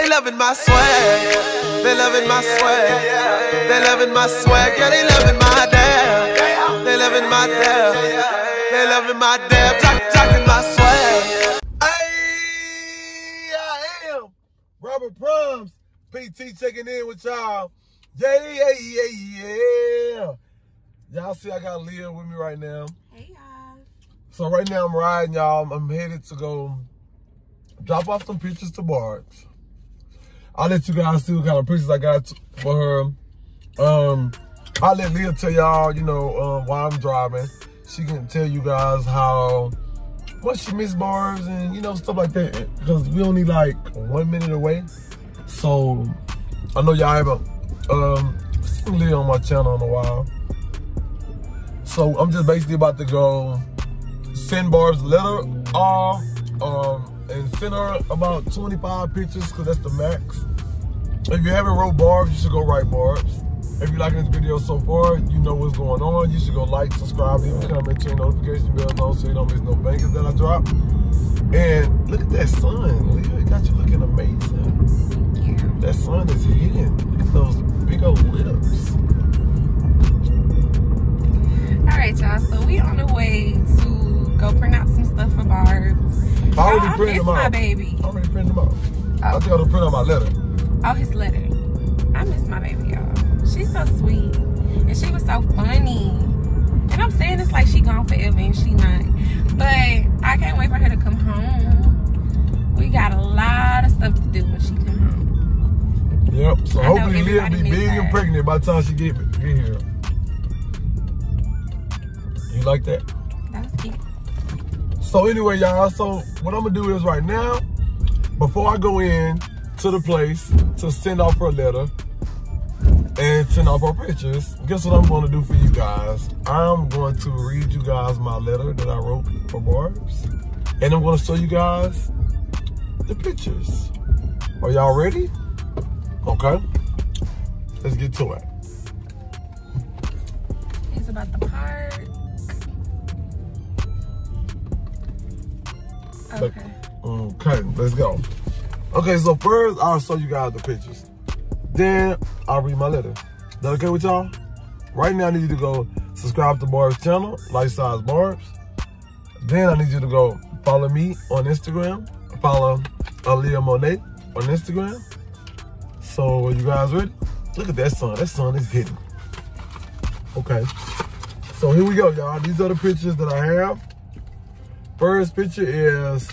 They loving my swag. They loving my swag. They loving my swag. Yeah, they loving my dab. They loving my dab. They loving my dab. Talk, talking my swag. Hey, I am Robert Primes. PT checking in with y'all. Yeah, yeah, yeah, yeah. Y'all see I got Leah with me right now. Hey y'all. So right now I'm riding, y'all. I'm headed to go drop off some pictures to Barb's. I'll let you guys see what kind of pictures I got for her. Um, I'll let Leah tell y'all, you know, um, while I'm driving. She can tell you guys how what she miss Barbs and, you know, stuff like that. Because we only like one minute away. So, I know y'all haven't um, seen Leah on my channel in a while. So, I'm just basically about to go send Barb's letter off um, and send her about 25 pictures because that's the max. If you haven't wrote Barb's, you should go write Barb's. If you're liking this video so far, you know what's going on. You should go like, subscribe, leave a comment, turn notification bell on so you don't miss no bangers that I drop. And look at that sun, Leah. It got you looking amazing. That sun is hitting. I already Y'all, I printed miss them my out. baby. I already printed them out. I Oh. think I'll print out my letter. Oh, his letter. I miss my baby, y'all. She's so sweet. And she was so funny. And I'm saying it's like she gone forever and she not. But I can't wait for her to come home. We got a lot of stuff to do when she come home. Yep. So I hopefully Leah be big and pregnant by the time she get, get here. You like that? So anyway, y'all, so what I'm gonna do is right now, before I go in to the place to send off her letter and send off her pictures, guess what I'm gonna do for you guys? I'm going to read you guys my letter that I wrote for Barb's. And I'm gonna show you guys the pictures. Are y'all ready? Okay. Let's get to it. It's about the park. Okay. Okay, let's go. Okay, so first I'll show you guys the pictures. Then I'll read my letter. That okay with y'all? Right now I need you to go subscribe to Barb's channel, Life Size Barb's. Then I need you to go follow me on Instagram. Follow Aaliyah Monet on Instagram. So are you guys ready? Look at that sun. That sun is hitting. Okay. So here we go, y'all. These are the pictures that I have. First picture is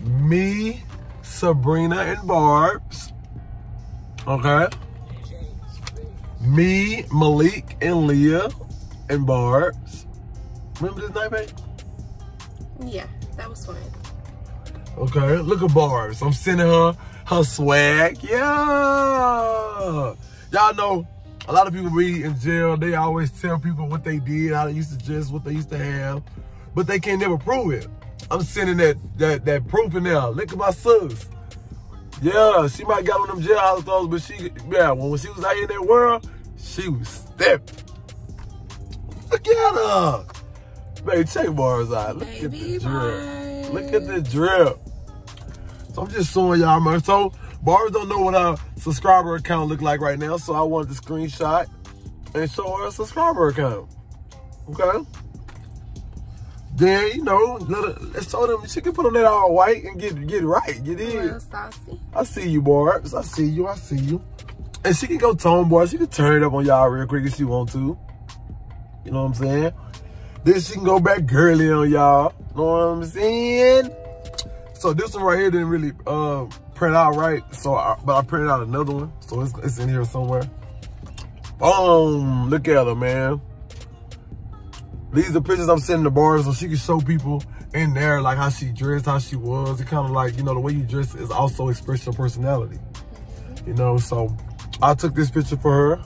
me, Sabrina, and Barb's. Okay. Me, Malik, and Leah, and Barb's. Remember this night, babe? Yeah, that was fun. Okay, look at Barb's. I'm sending her her swag. Yeah. Y'all know a lot of people be in jail. They always tell people what they did, how they used to dress, what they used to have, but they can't never prove it. I'm sending that that that proof in there. Look at my sis. Yeah, she might got on them jailhouse clothes, but she yeah, when she was out in that world, she was stepping. Look at her. Baby, check Barbs out. Look Baby at the drip. Barbs. Look at the drip. So I'm just showing y'all, man. So Barbs don't know what her subscriber account look like right now, so I wanted to screenshot and show her subscriber account. Okay. Then you know, let's show them she can put on that all white and get get right. Get in. I see you, Barbs. I see you. I see you. And she can go tone, boy. She can turn it up on y'all real quick if she want to. You know what I'm saying? Then she can go back girly on y'all. You know what I'm saying? So this one right here didn't really uh, print out right. So, I, but I printed out another one. So it's, it's in here somewhere. Boom! Look at her, man. These are pictures I'm sending to Barbs so she can show people in there like how she dressed, how she was. It kind of like, you know, the way you dress is also express your personality. You know, so I took this picture for her.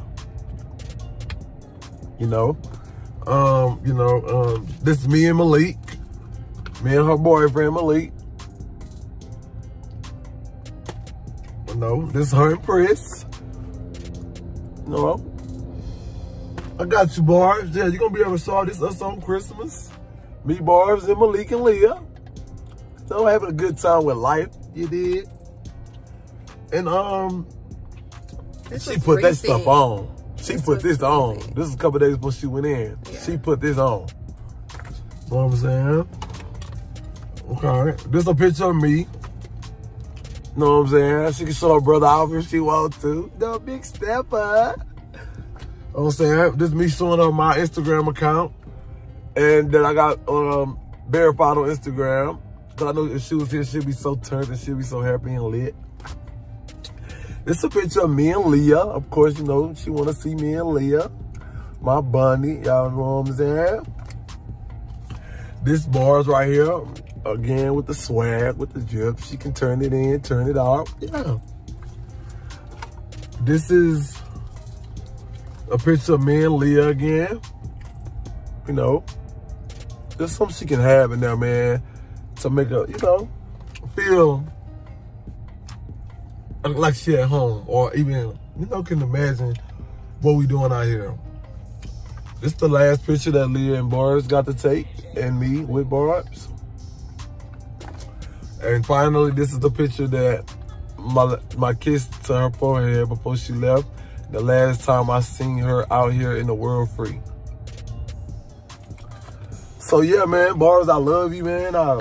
You know, um, you know, um, this is me and Malik, me and her boyfriend Malik. You know, this is her and Chris. You know, I got you, Barbs. Yeah, you're gonna be able to saw this us on Christmas. Me, Barbs, and Malik and Leah. So having a good time with life. You did. And um, This she put that stuff on. She This put this on. recent. This is a couple days before she went in. Yeah. She put this on. You Know what I'm saying? Okay. This a picture of me. You Know what I'm saying? She can show her brother off if she wants to. The big stepper. I'm saying? This is me showing her my Instagram account. And then I got um verified on Instagram. Cause I know if she was here, she'd be so turned and she'd be so happy and lit. This a picture of me and Leah. Of course, you know, she wanna see me and Leah. My bunny, y'all know what I'm saying? This Barbs right here, again with the swag, with the drip. She can turn it in, turn it off. Yeah. This is a picture of me and Leah again. You know, there's something she can have in there, man, to make her, you know, feel like she at home or even, you know, can imagine what we doing out here. This the last picture that Leah and Boris got to take and me with Barbs. And finally, this is the picture that my my kiss to her forehead before she left. The last time I seen her out here in the world free. So yeah, man, Barbs, I love you, man. I,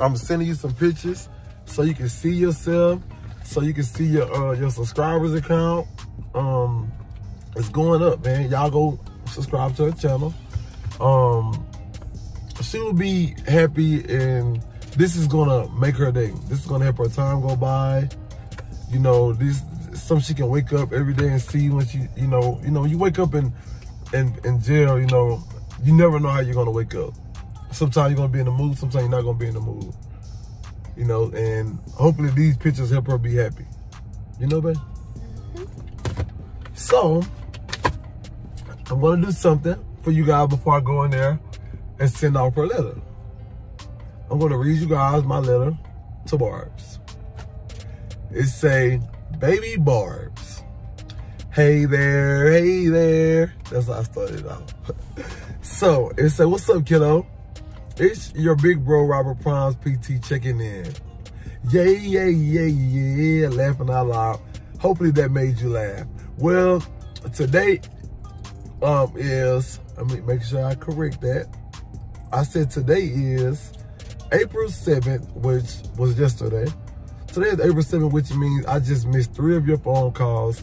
I'm sending you some pictures so you can see yourself, so you can see your uh, your subscribers account. Um, it's going up, man. Y'all go subscribe to her channel. Um, she will be happy, and this is gonna make her day. This is gonna help her time go by. You know, this something she can wake up every day and see when she, you know, you know, you wake up in in in jail. You know, you never know how you're gonna wake up. Sometimes you're gonna be in the mood. Sometimes you're not gonna be in the mood. You know, and hopefully these pictures help her be happy. You know, babe. So I'm gonna do something for you guys before I go in there and send off her letter. I'm gonna read you guys my letter to Barbs. It say, baby Barbs. Hey there, hey there. That's how I started out. so it said, what's up, kiddo? It's your big bro, Robert Primes PT checking in. Yeah, yeah, yeah, yeah, laughing out loud. Hopefully that made you laugh. Well, today um is, let me make sure I correct that. I said today is April 7th, which was yesterday. Today is April 7th, which means I just missed three of your phone calls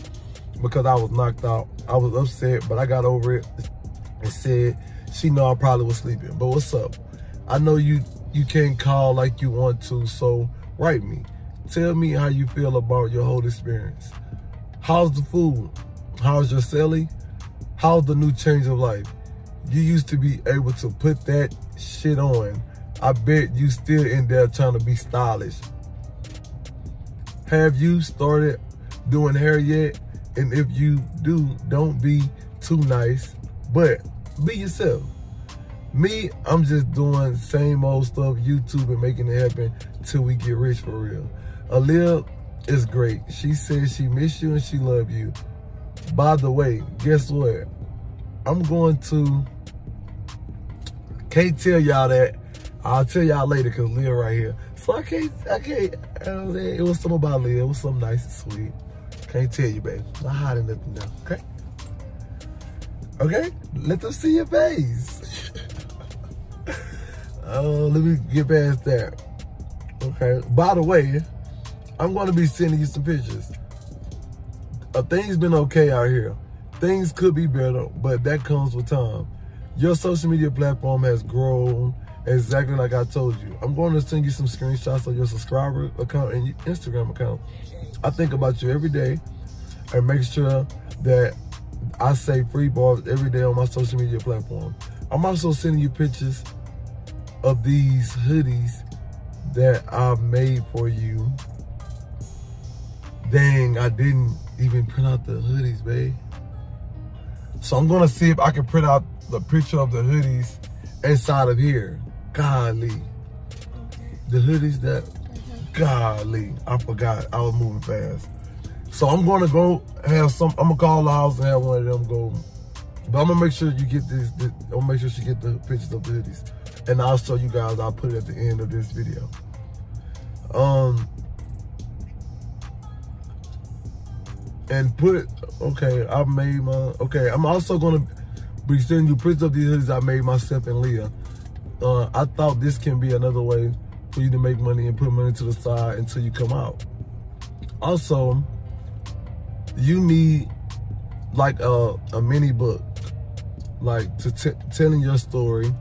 because I was knocked out. I was upset, but I got over it and said she know I probably was sleeping. But what's up? I know you you can't call like you want to, so write me. Tell me how you feel about your whole experience. How's the food? How's your celly? How's the new change of life? You used to be able to put that shit on. I bet you still in there trying to be stylish. Have you started doing hair yet? And if you do, don't be too nice, but be yourself. Me, I'm just doing same old stuff, YouTube and making it happen till we get rich for real. Aaliyah is great. She says she miss you and she love you. By the way, guess what? I'm going to, can't tell y'all that. I'll tell y'all later because Leah right here. So I can't, I can't, I it was something about Leah. It was something nice and sweet. Can't tell you, babe. Not hiding nothing now, okay? Okay? Let them see your face. Oh, let me get past that. Okay. By the way, I'm going to be sending you some pictures. Uh, things been okay out here. Things could be better, but that comes with time. Your social media platform has grown exactly like I told you. I'm going to send you some screenshots of your subscriber account and your Instagram account. I think about you every day and make sure that I say free Barbs every day on my social media platform. I'm also sending you pictures of these hoodies that I've made for you. Dang, I didn't even print out the hoodies, babe. So I'm gonna see if I can print out the picture of the hoodies inside of here. Golly. The hoodies that, golly, I forgot. I was moving fast. So I'm gonna go have some, I'm gonna call the house and have one of them go. But I'm gonna make sure you get this, this I'm gonna make sure she get the pictures of the hoodies. And I'll show you guys, I'll put it at the end of this video. Um, and put okay. I made my okay. I'm also gonna be sending you prints of these hoodies I made myself and Leah. Uh, I thought this can be another way for you to make money and put money to the side until you come out. Also, you need like a, a mini book, like to telling your story,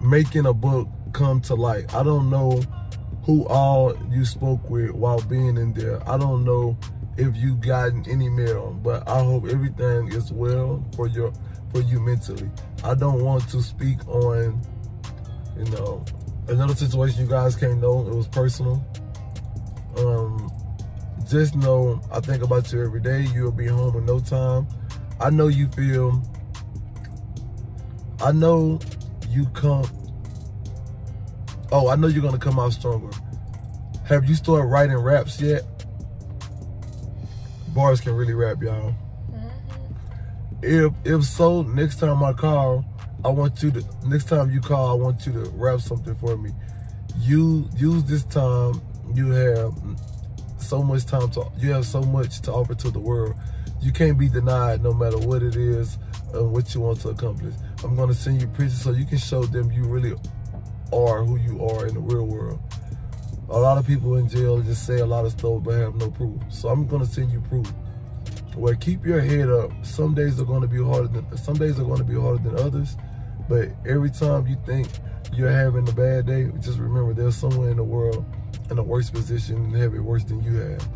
making a book come to light. I don't know who all you spoke with while being in there. I don't know if you gotten any mail, but I hope everything is well for your for you mentally. I don't want to speak on, you know, another situation you guys can't know. It was personal. Um, just know I think about you every day. You'll be home in no time. I know you feel. I know you come. Oh, I know you're gonna come out stronger. Have you started writing raps yet? Barbs can really rap, y'all. If if so, next time I call, I want you to next time you call, I want you to rap something for me. You use this time you have so much time to you have so much to offer to the world. You can't be denied no matter what it is and what you want to accomplish. I'm gonna send you pictures so you can show them you really are who you are in the real world. A lot of people in jail just say a lot of stuff but have no proof. So I'm gonna send you proof. Well, keep your head up. Some days are gonna be harder than some days are gonna be harder than others. But every time you think you're having a bad day, just remember there's someone in the world in a worse position and have it worse than you have.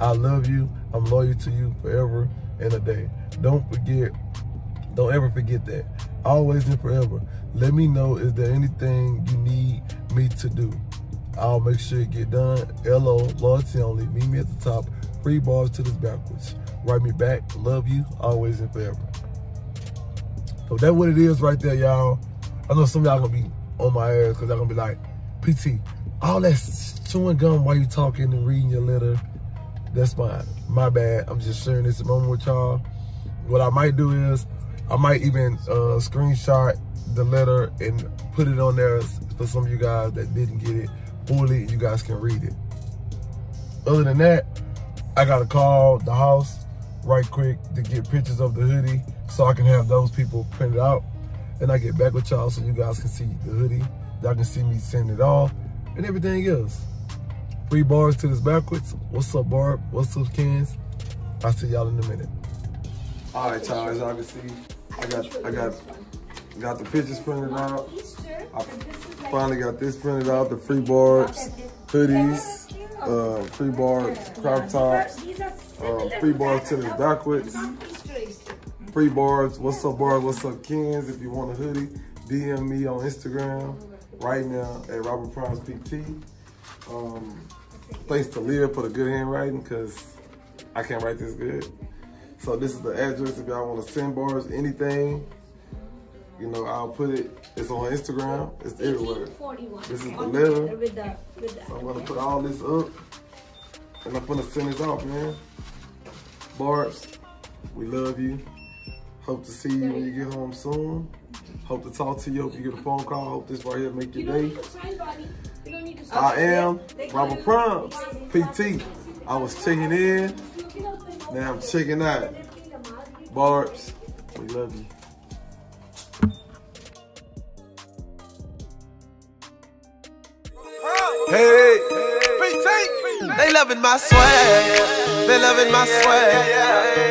I love you. I'm loyal to you forever and a day. Don't forget, don't ever forget that. Always and forever. Let me know, is there anything you need me to do? I'll make sure it get done. LO, loyalty only. Meet me at the top. Free Barbs to this backwards. Write me back. Love you, always and forever. So that's what it is right there, y'all. I know some y'all gonna be on my ass because they're gonna be like, PT, all that chewing gum while you talking and reading your letter, that's fine. My bad. I'm just sharing this moment with y'all. What I might do is, I might even uh, screenshot the letter and put it on there for some of you guys that didn't get it fully. You guys can read it. Other than that, I gotta call the house right quick to get pictures of the hoodie so I can have those people printed out. And I get back with y'all so you guys can see the hoodie. Y'all can see me send it off and everything else. Free Barbs to this backwards. What's up, Barb? What's up, Kens? I'll see y'all in a minute. All right, y'all, as y'all can see, I got, I got, got the pictures printed out. I finally got this printed out, the free barbs, hoodies, uh, free barbs, crop tops, uh, free barbs to this backwards, free barbs. What's up, Barb? What's up, Kens? If you want a hoodie, DM me on Instagram right now at Robert Primes PT. Um, thanks to Leah for the good handwriting because I can't write this good. So this is the address if y'all want to send Barbs, anything. You know, I'll put it, it's on Instagram, it's everywhere. This is the letter. So I'm gonna put all this up and I'm gonna send this off, man. Barbs, we love you. Hope to see you when you get home soon. Hope to talk to you. Hope you get a phone call. Hope this right here make your day. I am Robert Primes, PT. I was checking in. Now I'm checking out. Barbs, we love you. Loving my swag. They loving my swag.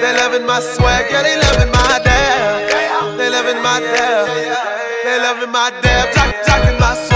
They loving my swag. Yeah, they loving my dab. They loving my dab. They loving my dab. Talking my swag.